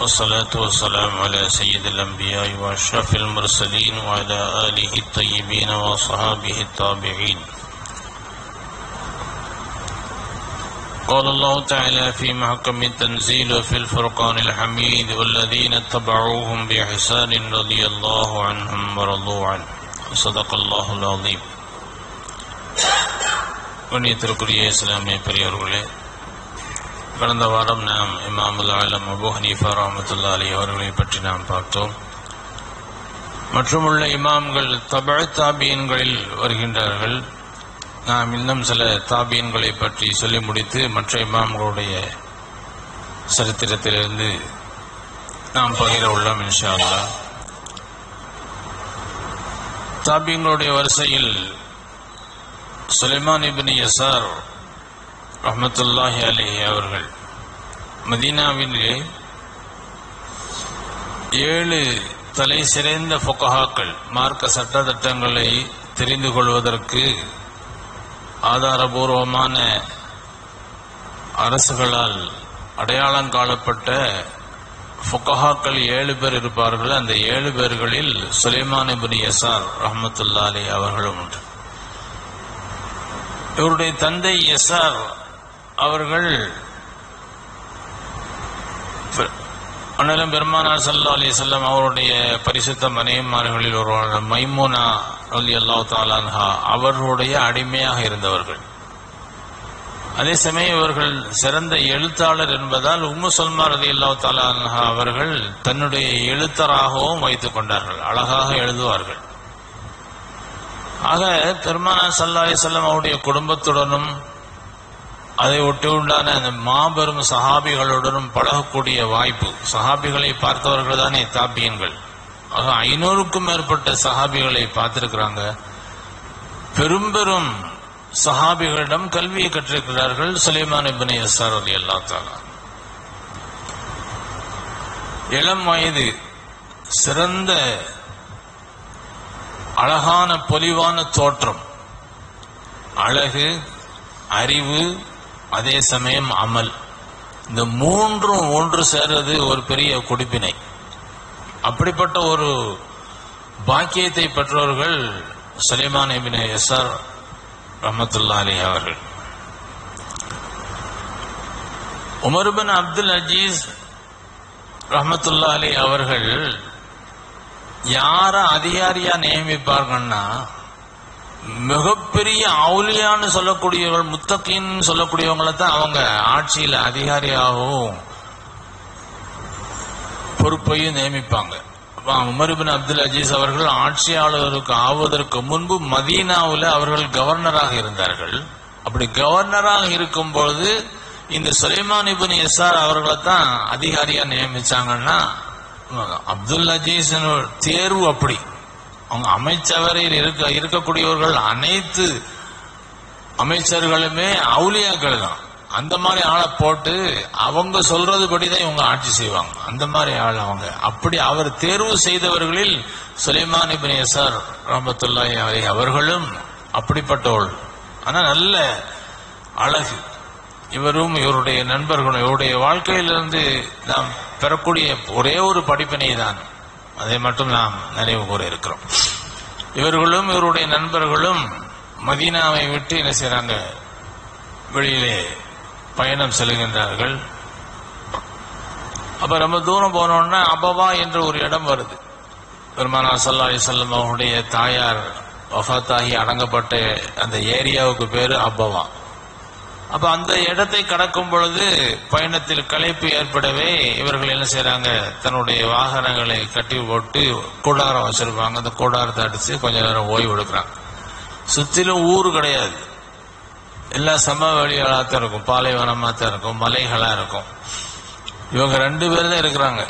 والصلاة والسلام على سيد الأنبياء وأشرف المرسلين وعلى آله الطيبين وصحابه التابعين قال الله تعالى في محكم التنزيل وفي الفرقان الحميد والذين اتبعوهم بإحسان رضي الله عنهم ورضوا عنه صدق الله العظيم கண்ணியத்திற்குரிய இஸ்லாமிய பெரியவர்களே கடந்த வாரம் நாம் இமாமுல் ஆலம் அபு ஹனீஃபா ரஹமத்துல்லா அலி அவர்களை பற்றி நாம் பார்த்தோம். மற்றுமுள்ள இமாம்கள் தபழ தாபியன்களில் வருகின்றார்கள். நாம் இன்னும் சில தாபியன்களை பற்றி சொல்லி முடித்து மற்ற இமாம்களுடைய சரித்திரத்திலிருந்து நாம் பகிர உள்ளோம் இன்ஷா தாபியங்களுடைய வரிசையில் சுலைமான் இபின் யசார் ரஹமத்துல்லாஹி அலிஹி அவர்கள். மதீனாவிலே ஏழு தலை சிறந்த பொக்கஹாக்கள் மார்க்க சட்டத்திட்டங்களை தெரிந்து கொள்வதற்கு ஆதாரபூர்வமான அரசுகளால் அடையாளம் காணப்பட்ட ஃபுக்கஹாக்கள் ஏழு பேர் இருப்பார்கள். அந்த ஏழு பேர்களில் சுலைமான் இபின் யசார் ரஹமத்துல்லா அலி அவர்களும் உண்டு. இவருடைய தந்தை எஸ்ஆர் அவர்கள் அண்ணலும் பெருமானார் சல்லா அலி செல்லம் அவருடைய பரிசுத்த மனைவிமார்களில் ஒருவரான மைமோனா அலி அல்லா தாலான்ஹா அவர்களுடைய அடிமையாக இருந்தவர்கள். அதே சமயம் இவர்கள் சிறந்த எழுத்தாளர் என்பதால் உம்மு சல்மா அலி அல்லா தாலான்ஹா அவர்கள் தன்னுடைய எழுத்தராகவும் வைத்துக் கொண்டார்கள். அழகாக எழுதுவார்கள். ஆக பெருமானார் சல்லா செல்லம் அவருடைய குடும்பத்துடனும் அதை ஒட்டி உண்டான அந்த மாபெரும் சஹாபிகளுடனும் பழகக்கூடிய வாய்ப்பு. சஹாபிகளை பார்த்தவர்கள் தானே தாப்பியன்கள் ஆக ஐநூறுக்கும் மேற்பட்ட சஹாபிகளை பார்த்திருக்கிறாங்க. பெரும்பெரும் சஹாபிகளிடம் கல்வியை கற்றிருக்கிறார்கள் சுலைமான் இபின் எஸ்ஆர் அலி அல்லா தாலா இளம் வயது சிறந்த அழகான பொலிவான தோற்றம். அழகு அறிவு அதே சமயம் அமல். இந்த மூன்றும் ஒன்று சேர்றது ஒரு பெரிய குடிப்பினை. அப்படிப்பட்ட ஒரு பாக்கியத்தை பெற்றவர்கள் சுலைமான் எஸ் ஆர் ரஹமத்துல்லா அலி அவர்கள். உமர்பின் அப்துல் அஜீஸ் ரஹமத்துல்லா அலி அவர்கள் யார அதிகாரியா நியமிப்பார்கள்னா மிகப்பெரிய அவுலியான்னு சொல்லக்கூடியவர்கள் முத்தகின் சொல்லக்கூடியவங்களை தான் அவங்க ஆட்சியில் அதிகாரியாகவும் பொறுப்பையும் நியமிப்பாங்க. உமர்பின் அப்துல் அஜீஸ் அவர்கள் ஆட்சியாளருக்கு ஆவதற்கு முன்பு மதீனாவில் அவர்கள் கவர்னராக இருந்தார்கள். அப்படி கவர்னராக இருக்கும் பொழுது இந்த சுலைமான் இபின் எஸ்ஆர் அவர்களை தான் அதிகாரியா நியமிச்சாங்கன்னா அப்துல் அஜீஸ் தேர்வு அப்படி. அவங்க அமைச்சவரையில் இருக்க இருக்கக்கூடியவர்கள் அனைத்து அமைச்சர்களுமே அவுலியாக்கள் தான். அந்த மாதிரி ஆளை போட்டு அவங்க சொல்றது படிதான் இவங்க ஆட்சி செய்வாங்க. அந்த மாதிரி ஆள் அவங்க. அப்படி அவர் தேர்வு செய்தவர்களில் சுலைமான் இபின் எஸ்ஆர் ரஹமத்துல்லாஹி அலி அவர்களும் அப்படிப்பட்டவள் ஆனால் நல்ல அழகு. இவரும் இவருடைய நண்பர்களும் இவருடைய வாழ்க்கையிலிருந்து நாம் பெறக்கூடிய ஒரே ஒரு படிப்பினை தான் அதை மட்டும் நாம் நினைவு கூற இருக்கிறோம். இவர்களும் இவருடைய நண்பர்களும் மதீனாவை விட்டு என்ன செய்யறாங்க வெளியிலே பயணம் செல்கின்றார்கள். அப்ப ரொம்ப தூரம் போனோம்னா அபவா என்ற ஒரு இடம் வருது. பெருமானா சல்லா அலிசல்லம் அவருடைய தாயார் வஃத்தாகி அடங்கப்பட்ட அந்த ஏரியாவுக்கு பேரு அபவா. அப்ப அந்த இடத்தை கடக்கும் பொழுது பயணத்தில் களைப்பு ஏற்படவே இவர்கள் என்ன செய்யறாங்க தன்னுடைய வாகனங்களை கட்டி போட்டு கூடாரம் வச்சிருப்பாங்க. அந்த கூடாரத்தை அடிச்சு கொஞ்ச நேரம் ஓய்வு எடுக்கிறாங்க. சுத்திலும் ஊர் கிடையாது. எல்லாம் சமவெளிகளாக தான் இருக்கும். பாலைவனமாக தான் இருக்கும். மலைகளா இருக்கும். இவங்க ரெண்டு பேர் தான் இருக்கிறாங்க.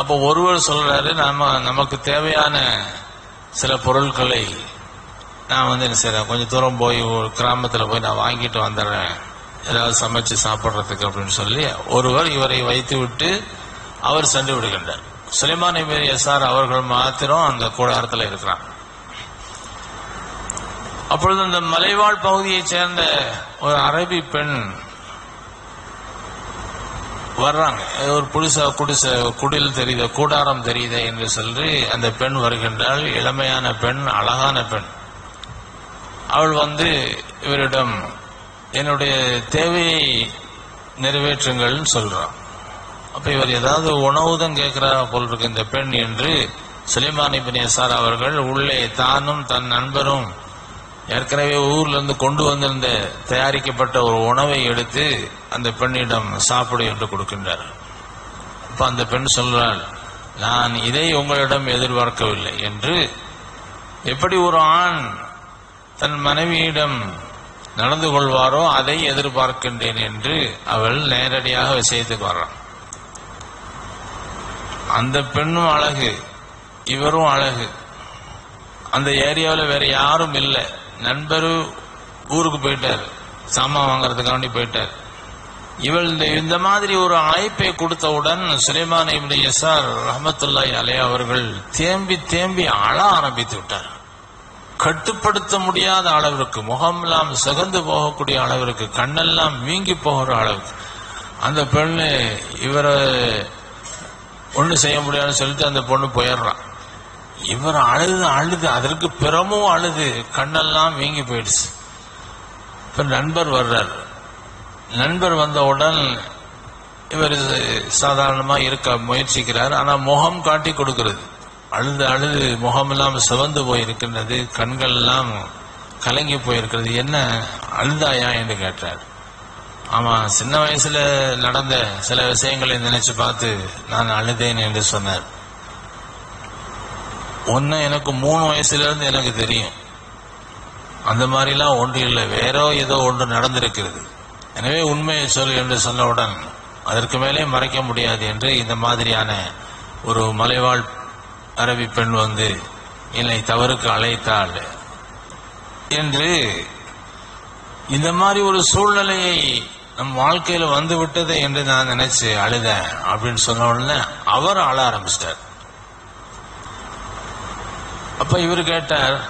அப்போ ஒருவர் சொல்றாரு நாம நமக்கு தேவையான சில பொருட்களை நான் வந்து என்ன செய்யறேன் கொஞ்சம் தூரம் போய் ஒரு கிராமத்தில் போய் நான் வாங்கிட்டு வந்துடுறேன். ஏதாவது சமைச்சு சாப்பிட்றதுக்கு அப்படின்னு சொல்லி ஒருவர் இவரை வைத்து விட்டு அவர் சென்று விடுகின்றார். சுலைமான் எஸ் எஸ்ஆர் அவர்கள் மாத்திரம் அந்த கூடாரத்தில் இருக்கிறான். அப்பொழுது அந்த மலைவாழ் பகுதியைச் சேர்ந்த ஒரு அரபி பெண் வர்றாங்க. ஒரு புதுசா குடிசை குடில் தெரியுத கூடாரம் தெரியுதே என்று சொல்லி அந்த பெண் வருகின்றால் இளமையான பெண் அழகான பெண். அவள் வந்து இவரிடம் என்னுடைய தேவையை நிறைவேற்றுங்கள்னு சொல்றான் அப்ப இவர் ஏதாவது உணவு தான் கேட்கிறா போல் இருக்கு இந்த பெண் என்று சுலைமான் இபின் யசார் அவர்கள் உள்ளே தானும் தன் நண்பரும் ஏற்கனவே ஊர்ல இருந்து கொண்டு வந்திருந்த தயாரிக்கப்பட்ட ஒரு உணவை எடுத்து அந்த பெண்ணிடம் சாப்பிடு என்று கொடுக்கின்றார். அப்ப அந்த பெண் சொல்றாள் நான் இதை உங்களிடம் எதிர்பார்க்கவில்லை என்று எப்படி ஒரு ஆண் தன் மனைவியிடம் நடந்து கொள்வாரோ அதை எதிர்பார்க்கின்றேன் என்று அவள் நேரடியாக விஷயத்துக்கு வர்றான். அந்த பெண்ணும் அழகு இவரும் அழகு. அந்த ஏரியாவில் வேற யாரும் இல்லை. நண்பரு ஊருக்கு போயிட்டார் சாமான் வாங்குறதுக்காண்டி போயிட்டார். இவள் இந்த இந்த மாதிரி ஒரு அழைப்பை கொடுத்தவுடன் சுலைமான் இப்னு ஆர் ரஹமத்துல்லாய் அலே அவர்கள் தேம்பி தேம்பி அழ ஆரம்பித்து விட்டார் கட்டுப்படுத்த முடியாத அளவிற்கு முகமெல்லாம் சிகந்து போகக்கூடிய அளவிற்கு கண்ணெல்லாம் வீங்கி போகிற அளவுக்கு அந்த பெண்ணு இவரை ஒன்றும் செய்ய முடியாதுன்னு சொல்லிட்டு அந்த பொண்ணு போயிடுறான் இவர் அழுது அழுது அதற்கு பிறமும் அழுது கண்ணெல்லாம் வீங்கி போயிடுச்சு. இப்ப நண்பர் வர்றார். நண்பர் வந்தவுடன் இவர் சாதாரணமா இருக்க முயற்சிக்கிறார் ஆனா முகம் காட்டி கொடுக்கிறது. அழுது அழுது முகமெல்லாம் சிவந்து போயிருக்கின்றது கண்கள் எல்லாம் கலங்கி போயிருக்கிறது. என்ன அழுதாயா என்று கேட்டார். ஆமா சின்ன வயசுல நடந்த சில விஷயங்களை நினைச்சு பார்த்து நான் அழுதேன் என்று சொன்னார். ஒன்னு எனக்கு மூணு வயசுல இருந்து எனக்கு தெரியும். அந்த மாதிரிலாம் ஒன்று இல்லை. வேறோ ஏதோ ஒன்று நடந்திருக்கிறது. எனவே உண்மையை சொல் என்று சொன்னவுடன் அதற்கு மேலே மறைக்க முடியாது என்று இந்த மாதிரியான ஒரு மலைவாழ் அரபி பெண் வந்து என்னை தவறுக்கு அழைத்தாள். என்று இந்த மாதிரி ஒரு சூழ்நிலையை நம் வாழ்க்கையில வந்து விட்டது என்று நான் நினைச்சு அழுதேன் அப்படின்னு சொன்ன உடனே அவர் அழ ஆரம்பிச்சிட்டார். அப்ப இவர் கேட்டார்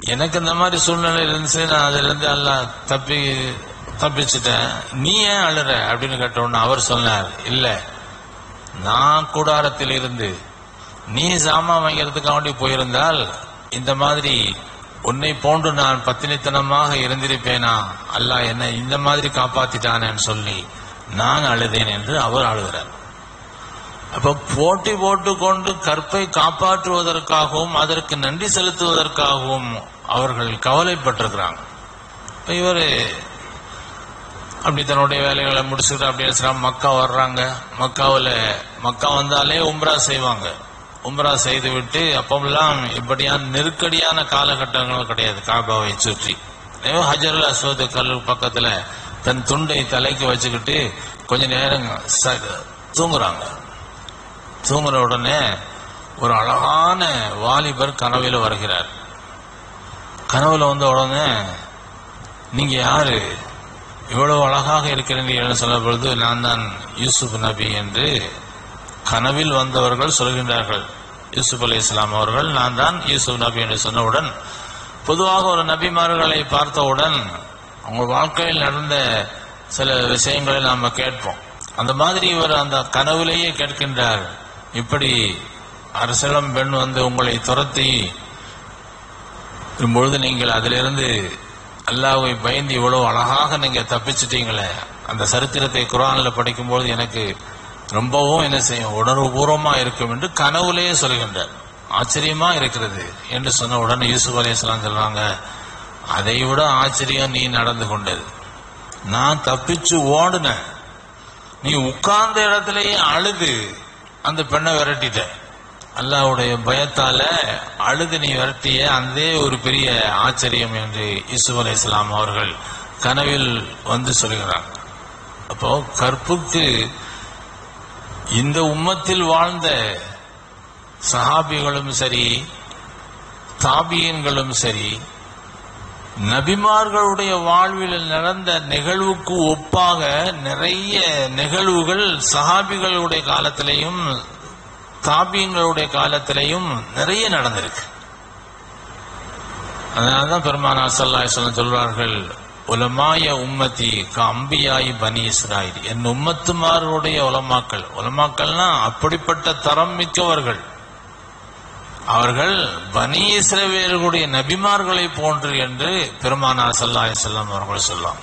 எனக்கு இந்த மாதிரி சூழ்நிலை இருந்துச்சு நான் அதுல இருந்து எல்லாம் தப்பி தப்பிச்சிட்டேன். நீ ஏன் அழுற? அப்படின்னு கேட்ட உடனே அவர் சொன்னார் இல்ல நான் கூடாரத்தில் இருந்து நீ சாமான் வாங்கிறதுக்காண்டி போயிருந்தால் இந்த மாதிரி உன்னை போன்று நான் பத்தினித்தனமாக இருந்திருப்பேனா? அல்லாஹ் என்னை இந்த மாதிரி காப்பாத்திட்டானேன்னு சொல்லி நான் அழுதேன் என்று அவர் அழுகிறார். அப்ப போட்டி போட்டு கொண்டு கற்பை காப்பாற்றுவதற்காகவும் அதற்கு நன்றி செலுத்துவதற்காகவும் அவர்கள் கவலைப்பட்டிருக்கிறாங்க. இவர் இவரு அப்படி தன்னுடைய வேலைகளை முடிச்சுட்டு அப்படி மக்கா வர்றாங்க. மக்காவில் மக்கா வந்தாலே உம்ரா செய்வாங்க. உம்ரா செய்துவிட்டு அப்பெல்லாம் இப்படியான நெருக்கடியான காலகட்டங்களும் கிடையாது காபாவை சுற்றி. ஏதோ ஹஜருல் அஸ்வத் கல் பக்கத்துல தன் துண்டை தலைக்கு வச்சுக்கிட்டு கொஞ்ச நேரம் தூங்குறாங்க. தூங்குற உடனே ஒரு அழகான வாலிபர் கனவில் வருகிறார். கனவுல வந்த உடனே நீங்க யாரு? இவ்வளவு அழகாக இருக்கிறீர்கள் சொல்ல பொழுது நான் தான் யூசுப் நபி என்று கனவில் வந்தவர்கள் சொல்கின்றார்கள். யூசுப் அலி இஸ்லாம் அவர்கள் நான் தான் யூசுப் நபி என்று சொன்னவுடன் பொதுவாக ஒரு நபிமார்களை பார்த்தவுடன் அவங்க வாழ்க்கையில் நடந்த சில விஷயங்களை நாம் கேட்போம். அந்த மாதிரி இவர் அந்த கனவுலேயே கேட்கின்றார். இப்படி அரசியலம் பெண் வந்து உங்களை துரத்தி பொழுது நீங்கள் அதிலிருந்து அல்லாவை பயந்து இவ்வளவு அழகாக நீங்க தப்பிச்சிட்டீங்களே அந்த சரித்திரத்தை குரானில் படிக்கும்போது எனக்கு ரொம்பவும் என்ன செய்யும் உணர்வுபூர்வமா இருக்கும் என்று கனவுலேயே சொல்கின்றார். ஆச்சரியமா இருக்கிறது என்று சொன்ன உடனே யூசுப் அலையாம் சொல்றாங்க அதை விட ஆச்சரியம் நீ நடந்து கொண்டது. நான் தப்பிச்சு ஓடுனேன். நீ உட்கார்ந்த இடத்திலேயே அழுது அந்த பெண்ணை விரட்டிட்ட. அல்லாவுடைய பயத்தால அழுது நீ விரட்டிய அதே ஒரு பெரிய ஆச்சரியம் என்று யூசுப் அலி இஸ்லாம் அவர்கள் கனவில் வந்து சொல்கிறார் அப்போ கற்புக்கு இந்த உம்மத்தில் வாழ்ந்த சஹாபிகளும் சரி தாபியன்களும் சரி நபிமார்களுடைய வாழ்வில் நடந்த நிகழ்வுக்கு ஒப்பாக நிறைய நிகழ்வுகள் சஹாபிகளுடைய காலத்திலையும் தாபியங்களுடைய காலத்திலையும் நிறைய நடந்திருக்கு. அதனாலதான் பெருமானா சல்லாஹ் சொல்வார்கள் உலமாய உம்மதி அம்பியாய் பனி இஸ்ராயில். என் உம்மத்துமாருடைய உலமாக்கள். உலமாக்கள்னா அப்படிப்பட்ட தரம் மிக்கவர்கள். அவர்கள் பனி இஸ்ரவேலுடைய நபிமார்களை போன்று என்று பெருமானார் சல்லாஹ் செல்லம் அவர்கள் சொல்லலாம்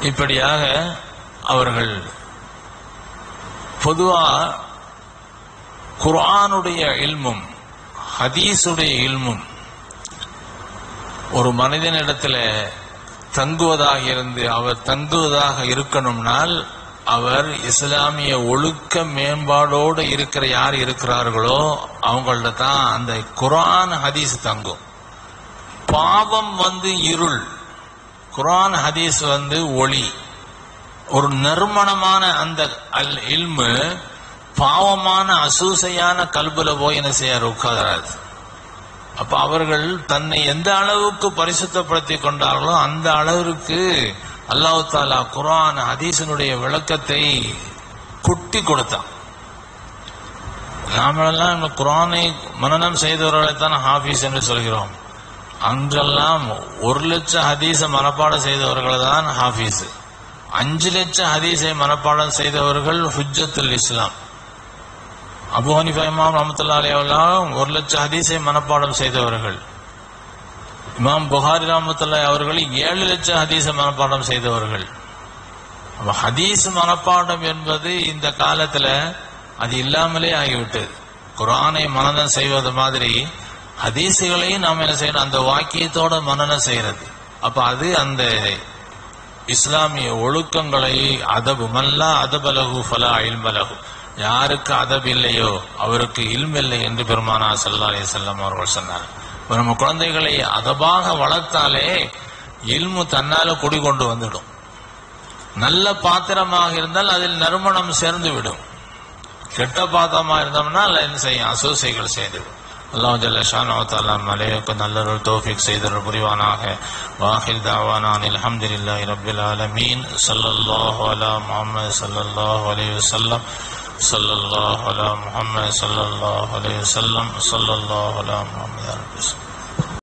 இப்படியாக அவர்கள் பொதுவா குர்ஆனுடைய இல்மும் ஹதீஸுடைய இல்மும் ஒரு மனிதனிடத்துல தங்குவதாக இருந்து அவர் தங்குவதாக இருக்கணும்னால் அவர் இஸ்லாமிய ஒழுக்க மேம்பாடோடு இருக்கிற யார் இருக்கிறார்களோ அவங்கள்ட்ட தான் அந்த குரான் ஹதீஸ் தங்கும். பாவம் வந்து இருள். குரான் ஹதீஸ் வந்து ஒளி. ஒரு நறுமணமான அந்த அல் இல்மு பாவமான அசூசையான கல்புல போய் என்ன செய்ய உட்காராது அப்ப அவர்கள் தன்னை எந்த அளவுக்கு பரிசுத்தப்படுத்திக் கொண்டார்களோ அந்த அளவிற்கு அல்லாஹு தாலா குரான் அதீசனுடைய விளக்கத்தை குட்டி கொடுத்தான். நாமெல்லாம் குரானை மனநம் செய்தவர்களை தான் ஹாஃபீஸ் என்று சொல்கிறோம். அங்கெல்லாம் ஒரு லட்சம் ஹதீஸ மனப்பாடம் செய்தவர்கள் தான் ஹாஃபீஸ். அஞ்சு லட்சம் ஹதீஸை மனப்பாடம் செய்தவர்கள் ஹுஜத்துல் இஸ்லாம். அபு ஹனிஃபா இமாம் ரஹமத்துல்லா அலையெல்லாம் ஒரு லட்சம் ஹதீஸை மனப்பாடம் செய்தவர்கள். இமாம் புகாரி ரஹமத்துல்லா அவர்கள் ஏழு லட்சம் ஹதீஸை மனப்பாடம் செய்தவர்கள். ஹதீஸ் மனப்பாடம் என்பது இந்த காலத்துல அது இல்லாமலே ஆகிவிட்டது குரானை மனனம் செய்வது மாதிரி ஹதீஸுகளையும் நாம் என்ன செய்யணும் அந்த வாக்கியத்தோட மனனம் செய்யறது. அப்ப அது அந்த இஸ்லாமிய ஒழுக்கங்களை அதபு மல்லா அதபலகு ஃபலா இல்மலகு யாருக்கு அதப் இல்லையோ அவருக்கு இல்மில்லை என்று பெருமானா சல்லா அலி செல்லம் அவர்கள் சொன்னார். நம்ம குழந்தைகளை அதபாக வளர்த்தாலே இல்மு தன்னால குடிகொண்டு வந்துடும். நல்ல பாத்திரமாக இருந்தால் அதில் நறுமணம் சேர்ந்து விடும். கெட்ட பாத்திரமா இருந்தோம்னா என்ன செய்யும்? அசோசைகள் சேர்ந்துவிடும் அல்லாஹ் ஜல்லஷான் ஷானஹு தஆலா மலையக்கு நல்லருள் தோஃபிக் செய்தருள் புரிவானாக. வாஹில் தாவானான் அல்ஹம்துலில்லாஹி ரப்பில் ஆலமீன். ஸல்லல்லாஹு அலா முஹம்மது صلی اللہ علی محمد صلی اللہ علیہ وسلم صلی اللہ علی محمد.